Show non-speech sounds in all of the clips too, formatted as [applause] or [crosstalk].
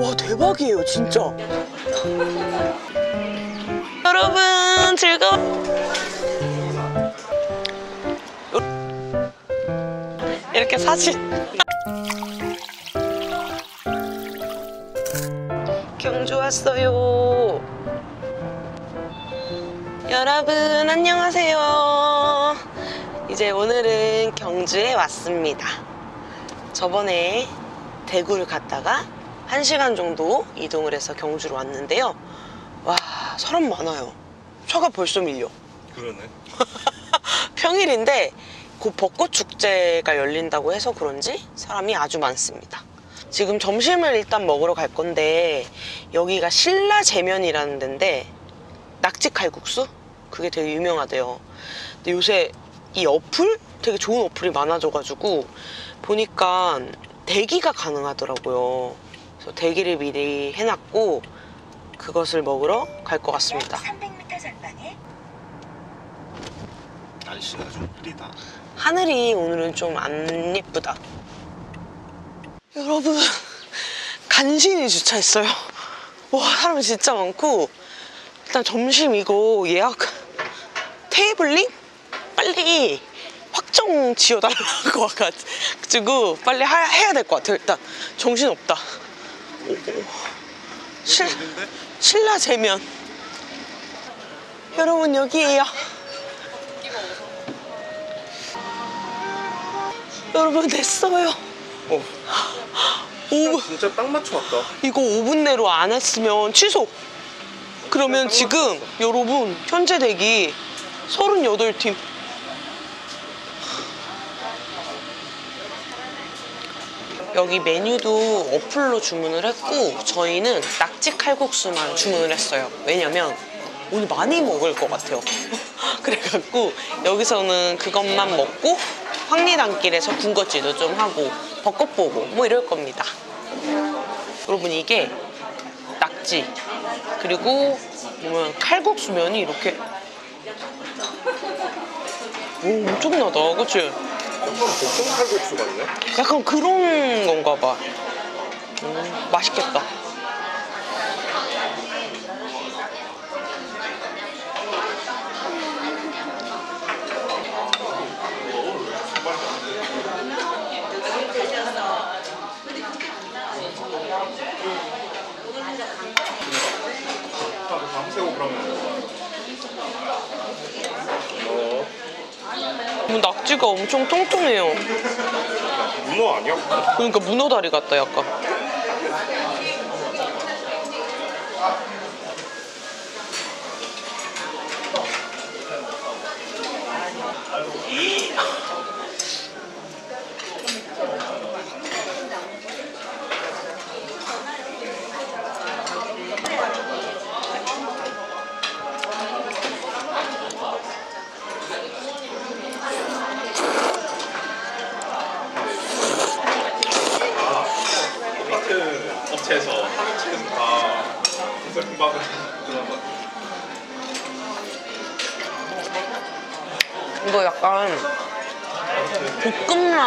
와 대박이에요 진짜. 여러분 즐거워 이렇게 사진 경주 왔어요. 여러분 안녕하세요. 이제 오늘은 경주에 왔습니다. 저번에 대구를 갔다가 1시간 정도 이동을 해서 경주로 왔는데요 와 사람 많아요 차가 벌써 밀려 그러네. [laughs] 평일인데 곧 벚꽃 축제가 열린다고 해서 그런지 사람이 아주 많습니다. 지금 점심을 일단 먹으러 갈 건데 여기가 신라제면이라는 데인데 낙지 칼국수 그게 되게 유명하대요. 근데 요새 이 어플 되게 좋은 어플이 많아져가지고 보니까 대기가 가능하더라고요. 그래서 대기를 미리 해놨고 그것을 먹으러 갈 것 같습니다. 300m 전방에 날씨가 좀 흐리다. 하늘이 오늘은 좀 안 예쁘다. 여러분, 간신히 주차했어요. 와, 사람 진짜 많고. 일단 점심 이거 예약 테이블링? 빨리 확정 지어달라고 [laughs] 와가지고 빨리 하- 해야 될 것 같아요. 일단 정신없다. 실, 있는데? 신라 제면. 여러분, 여기에요. 여러분, 됐어요. 어, 5분, 진짜 딱 맞춰 왔다. 이거 5분 내로 안 했으면 취소. 그러면 딱 지금. 여러분 현재 대기 38팀. 여기 메뉴도 어플로 주문을 했고 저희는 낙지 칼국수만 주문을 했어요. 왜냐면 오늘 많이 먹을 것 같아요. [laughs] 그래갖고 여기서는 그것만 먹고 황리단길에서 군것질도 좀 하고 벚꽃 보고 뭐 이럴 겁니다. 여러분 이게 낙지 그리고 보면 칼국수면이 이렇게 오 엄청나다 그치? 약간 볶음 칼국수 같네. 약간 그런 건가 봐 음, 맛있겠다 밤새고 그러면. 어, 음, 낙지가 엄청 통통해요 문어 아니야? 그러니까 문어 다리 같다 약간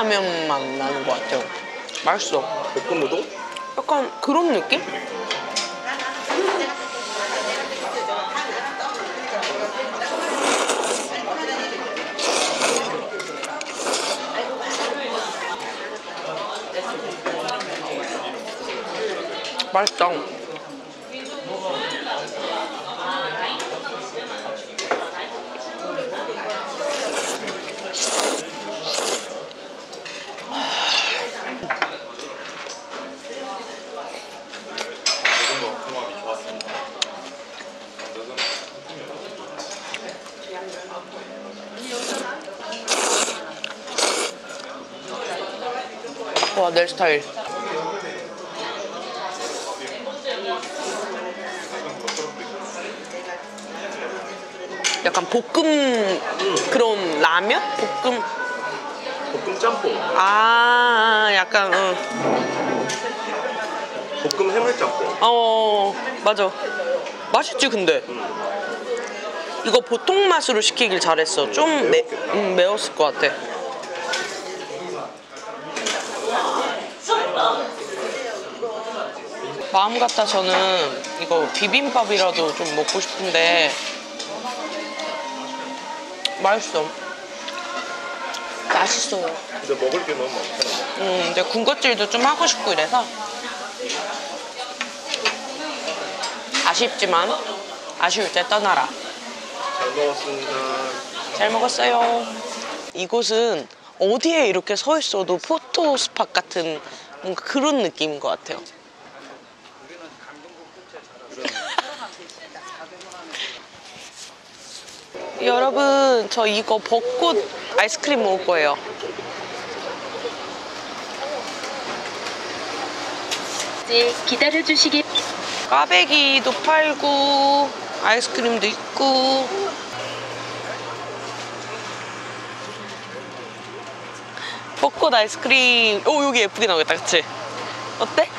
라면 맛 나는 것 같아요 맛있어 볶음 우동? 약간 그런 느낌? 맛있다. 모든 거 궁합이 좋았습니다. 완전 와, 내 스타일. 약간 볶음 그런 라면? 볶음? 볶음 짬뽕, 아 약간 응. 볶음 해물 짬뽕. 어 맞아. 맛있지 근데. 이거 보통 맛으로 시키길 잘했어. 좀 매, 음, 매웠을 것 같아 마음 같아서는 이거 비빔밥이라도 좀 먹고 싶은데 맛있어. 맛있어요. 근데 먹을 게 너무 많잖아. 음, 이제 군것질도 좀 하고 싶고 이래서 아쉽지만 아쉬울 때 떠나라. 잘 먹었습니다. 잘 먹었어요. 이곳은 어디에 이렇게 서 있어도 포토 스팟 같은 뭔가 그런 느낌인 것 같아요. 여러분, 저 이거 벚꽃 아이스크림 먹을 거예요. 이제 기다려주시기 꽈배기도 팔고 아이스크림도 있고 벚꽃 아이스크림 오 여기 예쁘게 나오겠다 그치? 어때?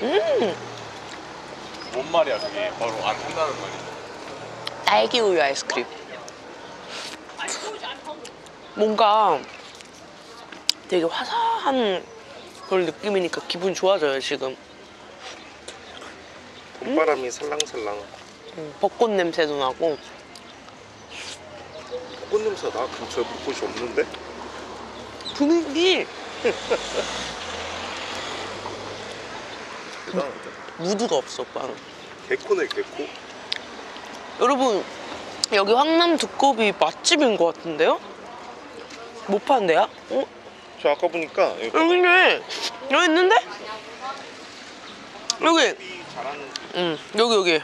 음 뭔 말이야 그게 바로 안 한다는 말이야. 딸기 우유 아이스크림 뭔가 되게 화사한 그런 느낌이니까 기분 좋아져요 지금 봄바람이 살랑살랑. 음, 벚꽃 냄새도 나고 꽃 냄새 나 근처에 벚꽃이 없는데? 분위기 [laughs] 대단한데. 무드가 없어 오빠는 개코네 개코. 여러분 여기 황남 두꺼비 맛집인 것 같은데요? 못 파는데요? 어? 저 아까 보니까 여기 여기 있네 여기 있는데? 여기 응 여기 여기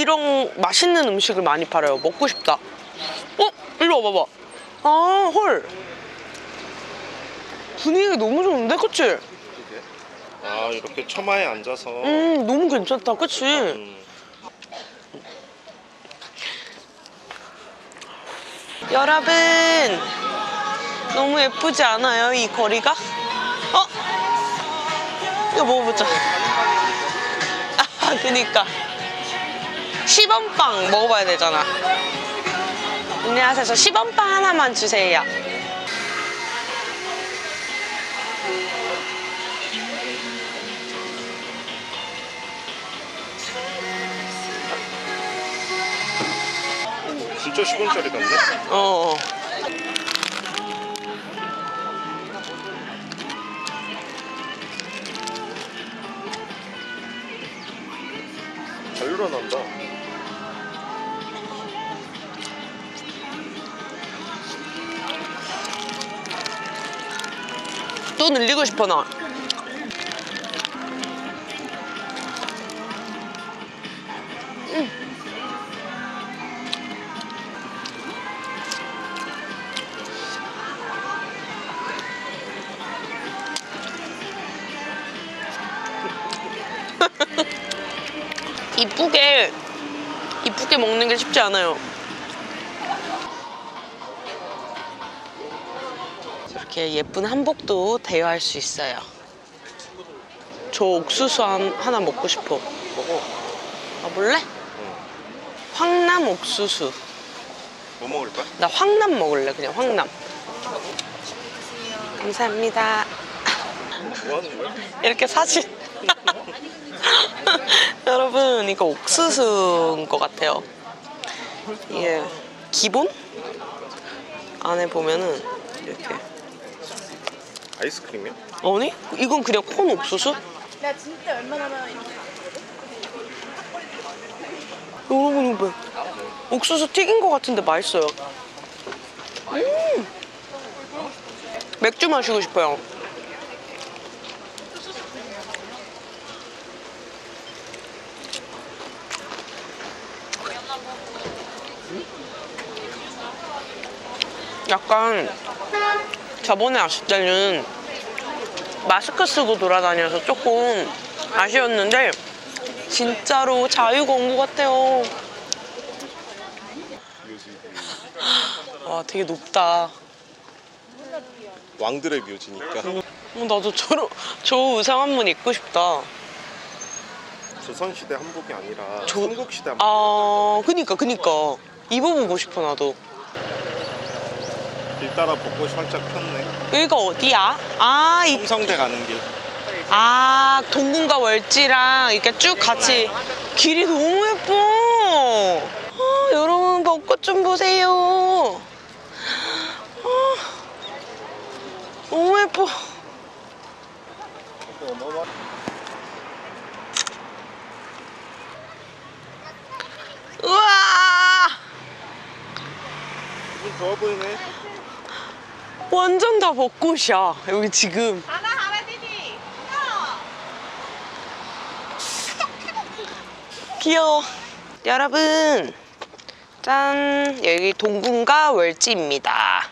이런 맛있는 음식을 많이 팔아요 먹고 싶다 어? 일로 와봐봐 아헐 분위기 너무 좋은데 그치? 게아 이렇게 처마에 앉아서. 음 너무 괜찮다. 그치? 음, 여러분 너무 예쁘지 않아요 이 거리가? 어? 이거 먹어보자. 아 그니까. 시범빵 먹어봐야 되잖아. 안녕하세요. 저 시범빵 하나만 주세요 진짜 10원짜리던데? 어잘 늘어난다. 또 늘리고 싶어 나 게 쉽지 않아요. 이렇게 예쁜 한복도 대여할 수 있어요. 저 옥수수 한, 하나 먹고 싶어. 먹어. 아 몰래? 황남 옥수수. 뭐 먹을 거야? 나 황남 먹을래 그냥 황남. 감사합니다. 뭐 하는 거야? 이렇게 사진. [laughs] [laughs] 여러분 이거 옥수수인 것 같아요. 이게 기본 안에 보면은 이렇게 아이스크림이야? 아니 이건 그냥 콘 옥수수? 나 진짜 웬만하면 이렇게 여러분 이거 봐. 옥수수 튀긴 것 같은데 맛있어요. 음. 맥주 마시고 싶어요. 약간 저번에 왔을 때는 마스크 쓰고 돌아다녀서 조금 아쉬웠는데 진짜로 자유공구 같아요. 와 되게 높다. 왕들의 묘지니까. 어, 나도 저러, 저 의상 한 번 입고 싶다. 조선시대 한복이 아니라 조- 삼국시대 한복. 아, 그니까, 그니까. 입어보고 싶어, 나도. 길 따라 벚꽃이 활짝 폈네. 여기가 어디야? 아, 이, 성성대 가는 길. 아, 동궁과 월지랑 이렇게 쭉 같이 길이 너무 예뻐. 아, 여러분 벚꽃 좀 보세요. 아, 너무 예뻐. 우와, 기분 좋아 보이네. 완전 다 벚꽃이야. 여기 지금. 귀여워. 여러분, 짠! 여기 동궁과 월지입니다.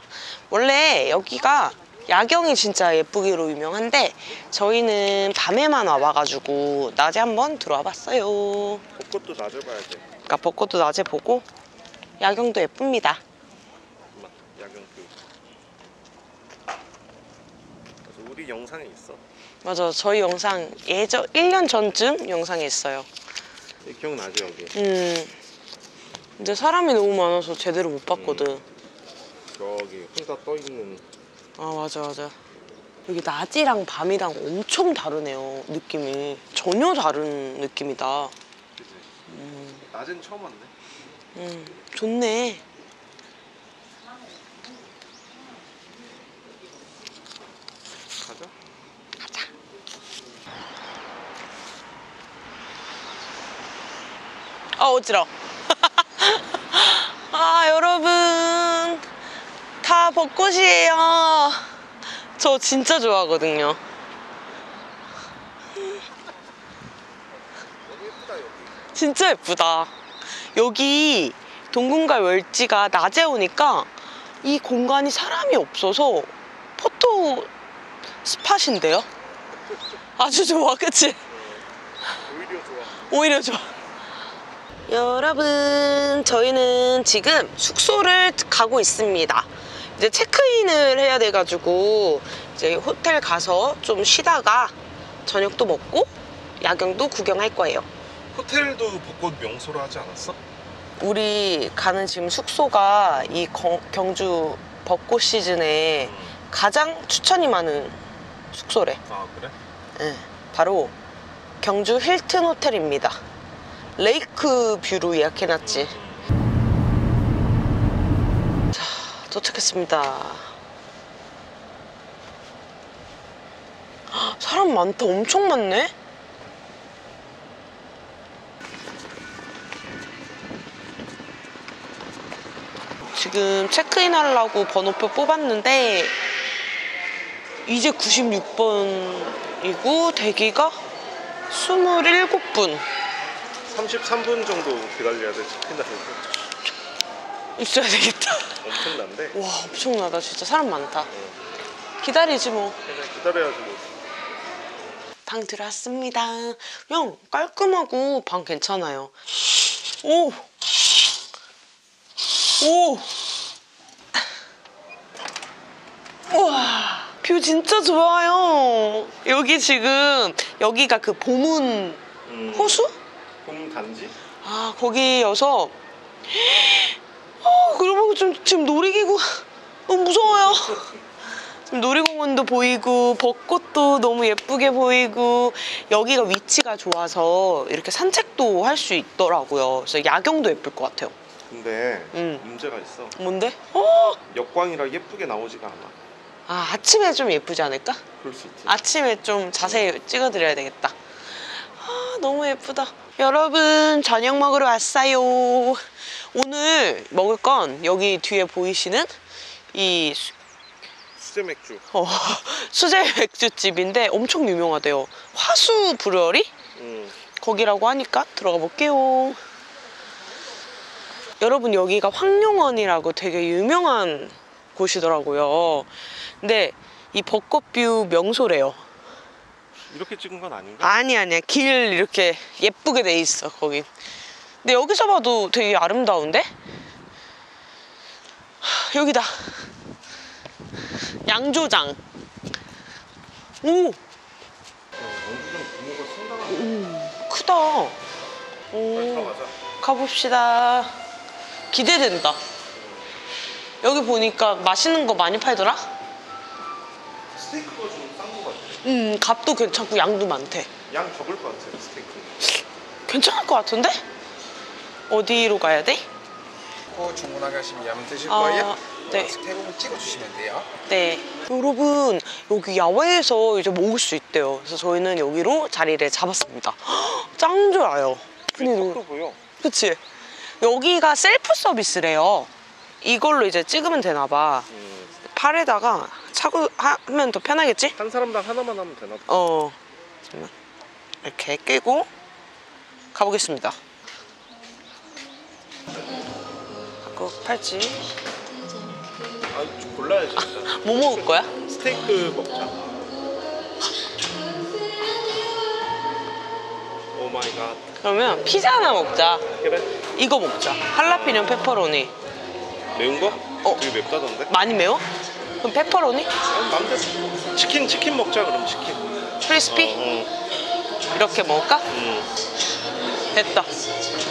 원래 여기가 야경이 진짜 예쁘기로 유명한데 저희는 밤에만 와봐가지고 낮에 한번 들어와 봤어요. 벚꽃도 낮에 봐야 돼. 그러니까 벚꽃도 낮에 보고 야경도 예쁩니다. 엄마, 야경 view. 맞아, 우리 영상에 있어. 맞아, 저희 영상 예전 1년 전쯤 영상에 있어요. 이 기억나지 여기? 음. 근데 사람이 너무 많아서 제대로 못 봤거든. 저기 혼자 떠 있는. 아 맞아 맞아 여기 낮이랑 밤이랑 엄청 다르네요 느낌이 전혀 다른 느낌이다 그지? 낮엔 처음 왔네. 음 좋네 아 어지러 [laughs] 아 여러분 다 벚꽃이에요 저 진짜 좋아하거든요. 진짜 예쁘다 여기 동궁과 월지가 낮에 오니까 이 공간이 사람이 없어서 포토 스팟인데요 아주 좋아 그치? 오히려 좋아. 오히려 좋아. 여러분, 저희는 지금 숙소를 가고 있습니다. 이제 체크인을 해야 돼가지고 이제 호텔 가서 좀 쉬다가 저녁도 먹고 야경도 구경할 거예요. 호텔도 벚꽃 명소로 하지 않았어? 우리 가는 지금 숙소가 이 거- 경주 벚꽃 시즌에 가장 추천이 많은 숙소래. 아 그래? 네, 바로 경주 힐튼 호텔입니다. 레이크 뷰로 예약해놨지. 자, 도착했습니다. 헉, 사람 많다. 엄청 많네? 지금 체크인 하려고 번호표 뽑았는데 이제 96번이고 대기가 27분 33분 정도 기다려야 돼 거. 있어야 되겠다. 엄청난데. 와 엄청나다 진짜 사람 많다. 기다리지 뭐. 그냥 기다려야지 뭐. 방 들어왔습니다. 그냥 깔끔하고 방 괜찮아요. 오! 오! 우와! view 진짜 좋아요. 여기 지금, 여기가 그 보문 음, 호수? 보문 단지? 아, 거기여서. 어, 그러고 좀 지금 놀이기구 너무 무서워요. 지금 놀이공원도 보이고 벚꽃도 너무 예쁘게 보이고 여기가 위치가 좋아서 이렇게 산책도 할 수 있더라고요. 그래서 야경도 예쁠 것 같아요. 근데 음. 문제가 있어. 뭔데? 어, 역광이라 예쁘게 나오지가 않아. 아 아침에 좀 예쁘지 않을까? 그럴 수 있지. 아침에 좀 자세히 찍어드려야 되겠다. 아, 너무 예쁘다. 여러분, 저녁 먹으러 왔어요. 오늘 먹을 건 여기 뒤에 보이시는 이 수- 수제 맥주. 어, [laughs] 수제 맥주집인데 엄청 유명하대요. 화수 브루어리? 음. 거기라고 하니까 들어가 볼게요. 여러분, 여기가 황룡원이라고 되게 유명한 곳이더라고요. 근데 이 벚꽃뷰 명소래요. 이렇게 찍은 건 아닌가? 아니 아니야 길 이렇게 예쁘게 돼 있어 거긴 근데 여기서 봐도 되게 아름다운데 하, 여기다 양조장 오 상당하네. 크다 오. 가봅시다 기대된다 여기 보니까 맛있는 거 많이 팔더라? 스테이크가 좀. 음, 값도 괜찮고 양도 많대. 양 적을 것 같아요 스테이크. 괜찮을 것 같은데? 어디로 가야 돼? 고 주문하시면 야면 드실 아, 거예요? 네. 대부분 찍어주시면 돼요. 네. 여러분, 여기 야외에서 이제 먹을 수 있대요. 그래서 저희는 여기로 자리를 잡았습니다. 헉, [gasps] 짱 좋아요. 분위기 또 보여. 그치? 여기가 셀프 서비스래요. 이걸로 이제 찍으면 되나 봐. 음, 팔에다가 차고 하면 더 편하겠지? 한 사람당 하나만 하면 되나? 봐. 어. 잠깐만. 이렇게 끼고 가보겠습니다. 하고 팔찌. 아, 좀 골라야지. 일단. [laughs] 뭐 먹을 거야? 스테이크 먹자. Oh my god. 그러면 피자 하나 먹자. 그래? 이거 먹자. 할라피뇨 페퍼로니. 매운 거? 어. 되게 맵다던데? 많이 매워? 그럼 페퍼로니? 아, 맘대로. 치킨 치킨 먹자 그럼 치킨. 크리스피? 어, 이렇게 먹을까? 음, 됐다.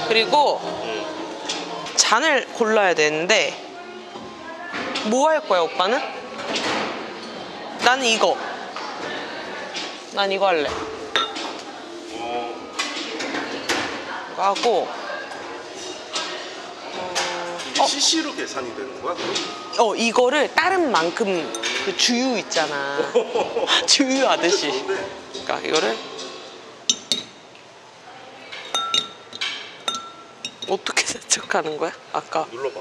그리고 음. 잔을 골라야 되는데 뭐 할 거야 오빠는? 나는 이거. 난 이거 할래. 어, 이거 하고 CC로 계산이 되는 거야? 그럼? 어 이거를 다른 만큼 그 주유 있잖아. [laughs] 주유. 좋은데? 그러니까 이거를 어떻게 [laughs] 세척하는 거야? 아까 눌러봐.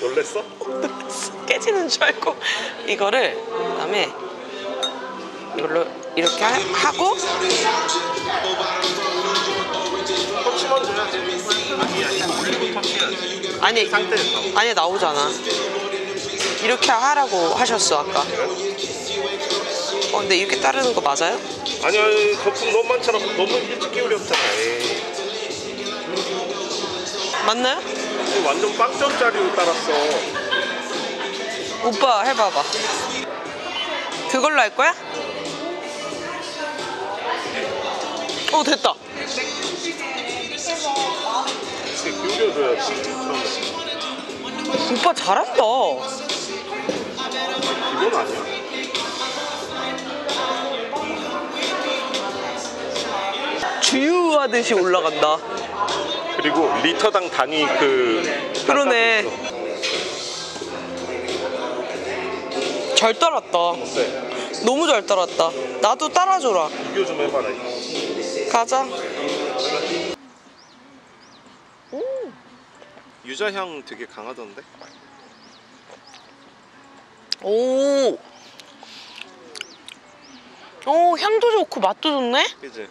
놀랬어? [laughs] 깨지는 줄 알고 이거를 그 다음에 이걸로 이렇게 하- 하고 아니 상태에서. 아니 나오잖아 이렇게 하라고 하셨어 아까 어 근데 이렇게 따르는 거 맞아요? 아니 아니 거품 너무 많잖아. 너무 일찍. 에이. 맞나요? 이거 완전 빵점짜리로 따랐어. 오빠 해봐봐 그걸로 할 거야? 어 됐다 이렇게 기울여줘야지. 오빠 잘한다 기본 아니야? 주유하듯이 올라간다 그리고 리터당 단위 그 그러네. 잘 따랐다 어때? 너무 잘 따랐다 나도 따라줘라 비교 좀 해봐라. 가자 유자향 되게 강하던데? 오. 오, 향도 좋고 맛도 좋네? 그지?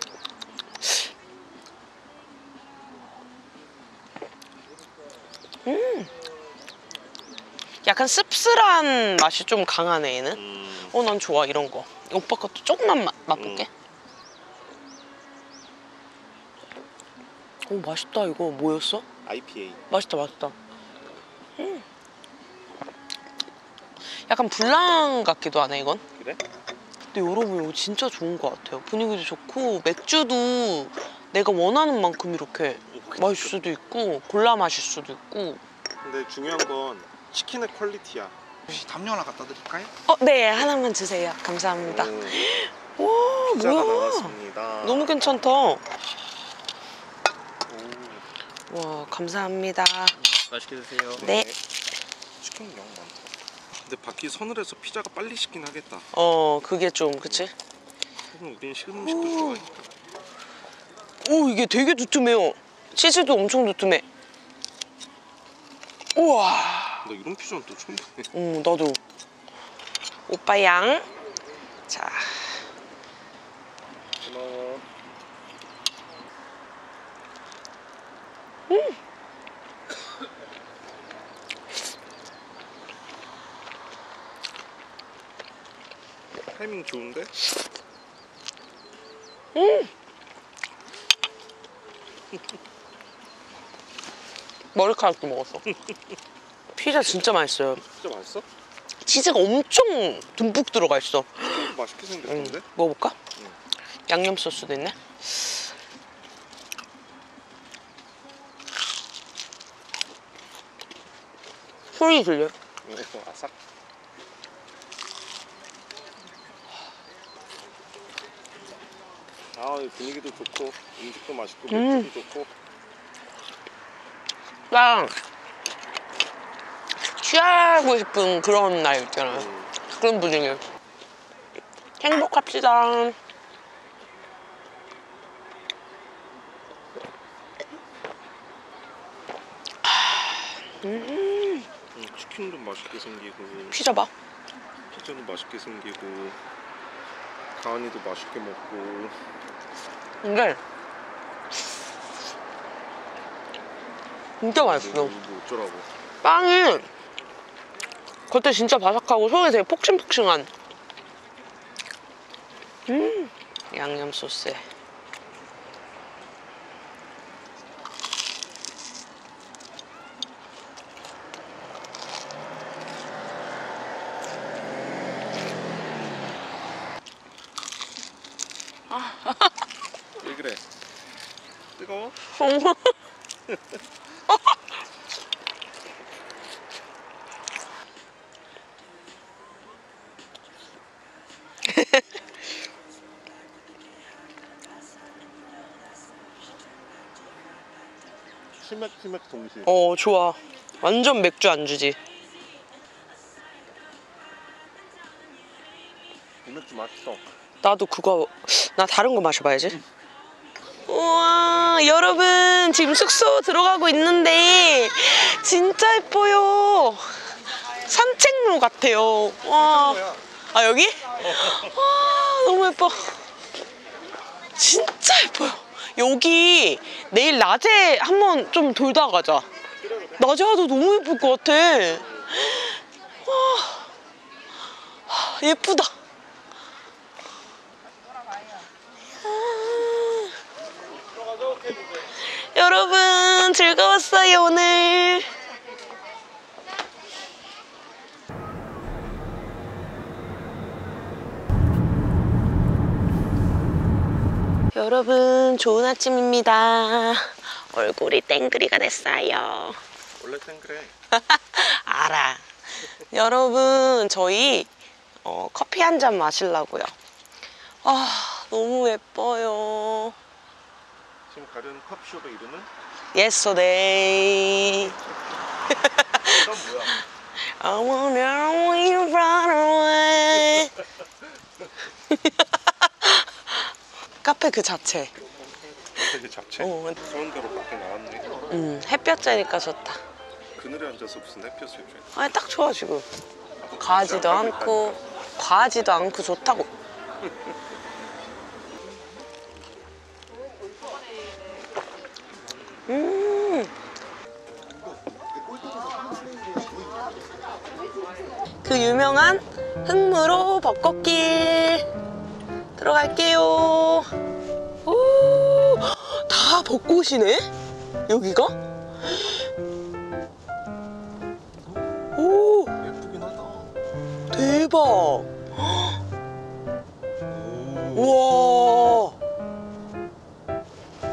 약간 씁쓸한 맛이 좀 강하네, 얘는. 음, 어, 난 좋아, 이런 거. 오빠 것도 조금만 맛, 맛볼게. 오, 맛있다, 이거. 뭐였어? IPA. 맛있다, 맛있다. 음. 약간 불랑 같기도 하네, 이건. 그래? 근데 여러분, 이거 진짜 좋은 것 같아요. 분위기도 좋고, 맥주도 내가 원하는 만큼 이렇게 마실 수도 있고, 골라 마실 수도 있고. 근데 중요한 건 치킨의 퀄리티야. 혹시 담요 하나 갖다 드릴까요? 어, 네, 하나만 주세요. 감사합니다. 음, 와, 피자가 뭐야. 나왔습니다. 너무 괜찮다. 오, 와, 감사합니다. 맛있게 드세요. 네. 치킨 너무 많다. 근데 바퀴 서늘해서 피자가 빨리 식긴 하겠다. 어, 그게 좀, 그치? 그럼 우린 식은 음식도 좋아하니까. 오, 이게 되게 두툼해요. 치즈도 엄청 두툼해. 우와. 나 이런 피자는 또 처음 보네. 어, 나도. 오빠 양. 자, 고마워. 타이밍 좋은데? [laughs] 머리카락도 먹었어. [laughs] 피자 진짜 맛있어요. 피자 맛있어? 치즈가 엄청 듬뿍 들어가 있어. 맛있게 응. 생겼던데? 먹어볼까? 양념 소스도 있네. 소리 들려? 이것도 아삭. 아, 이 분위기도 좋고 음식도 맛있고 음. 맥주도 좋고. 딱 취하고 싶은 그런 날 있잖아요. 그런 분위기. 행복합시다. 음, 치킨도 맛있게 생기고 피자 봐. 피자도 맛있게 생기고 가은이도 맛있게 먹고 근데 진짜 맛있어. 뭐, 뭐 어쩌라고. 빵이 겉에 진짜 바삭하고 속에 되게 폭신폭신한. 음, 양념 소스에. [laughs] 왜 그래? 뜨거워? 치맥치맥 동시에 어, 좋아. 완전 맥주 안주지. 이 맥주 맛있어 나도 그거 나 다른 거 마셔봐야지. 우와 여러분 지금 숙소 들어가고 있는데 진짜 예뻐요. 산책로 같아요. 와. 아 여기? 와 너무 예뻐. 진짜 예뻐요. 여기 내일 낮에 한번 좀 돌다 가자. 낮에 와도 너무 예쁠 것 같아. 와 예쁘다. 여러분 즐거웠어요 오늘. 여러분 좋은 아침입니다. 얼굴이 땡그리가 됐어요. 원래 땡그래. [laughs] 알아. 여러분 저희 어, 커피 한 잔 마시려고요. 아 너무 예뻐요 지금 가려는 커피숍의 이름은? Yesterday 이건 뭐야? [laughs] I wanna you run away. [laughs] 카페 그 자체. 되게 잡채? 어. 수원대로 밖에 나왔네 음, 햇볕 쬐니까 좋다. 그늘에 앉아서 무슨 햇볕을 쬐 아니 딱 좋아 지금. 과하지도 않고 과하지도 않고 좋다고. [laughs] 음. 그 유명한 흑무로 벚꽃길 들어갈게요. 오, 다 벚꽃이네? 여기가? 오, 대박. 오 [gasps] 우와.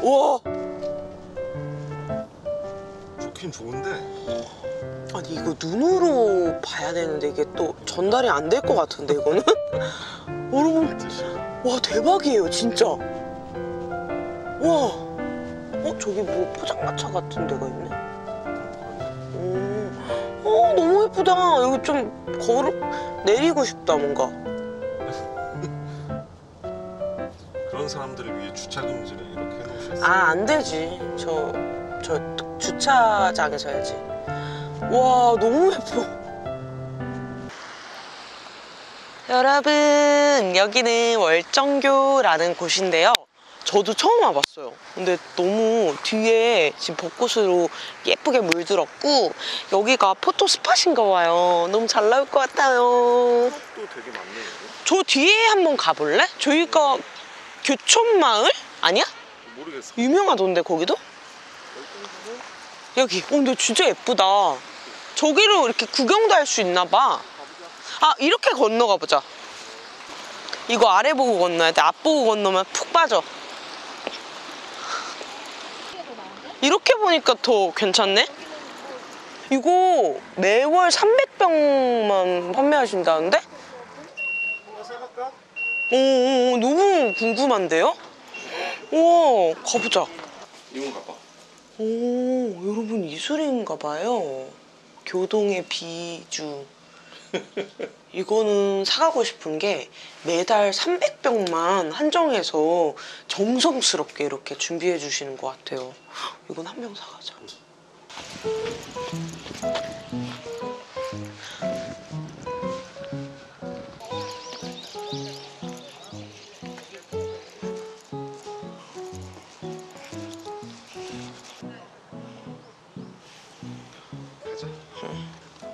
우와. 좋긴 좋은데. 아니 이거 눈으로 봐야 되는데 이게 또 전달이 안 될 것 같은데 이거는? [laughs] 여러분 와 대박이에요 진짜. 와. 어? 저기 뭐 포장마차 같은 데가 있네. 음. 어 너무 예쁘다. 여기 좀 걸어 내리고 싶다 뭔가. 그런 사람들을 위해 주차 금지를 이렇게 해놓으셨어요? 아 안 되지. 저저 주차장에서 해야지 와 너무 예뻐 여러분 여기는 월정교라는 곳인데요 저도 처음 와봤어요 근데 너무 뒤에 지금 벚꽃으로 예쁘게 물들었고 여기가 포토 스팟인가 봐요 너무 잘 나올 것 같아요 또 되게 많네 여기 저 뒤에 한번 가볼래? 저희가 교촌마을? 아니야? 모르겠어 유명하던데 거기도? 여기 어 근데 진짜 예쁘다 저기로 이렇게 구경도 할 수 있나 봐아 이렇게 건너가 보자 이거 아래 보고 건너야 돼 앞 보고 건너면 푹 빠져 이렇게 보니까 더 괜찮네 이거 매월 300병만 판매하신다는데? 오, 너무 궁금한데요? 우와, 가보자. 이건 가봐. 오, 여러분 이술인가 봐요. 교동의 비주. [laughs] 이거는 사가고 싶은 게 매달 300병만 한정해서 정성스럽게 이렇게 준비해 주시는 것 같아요. 이건 한 병 사가자.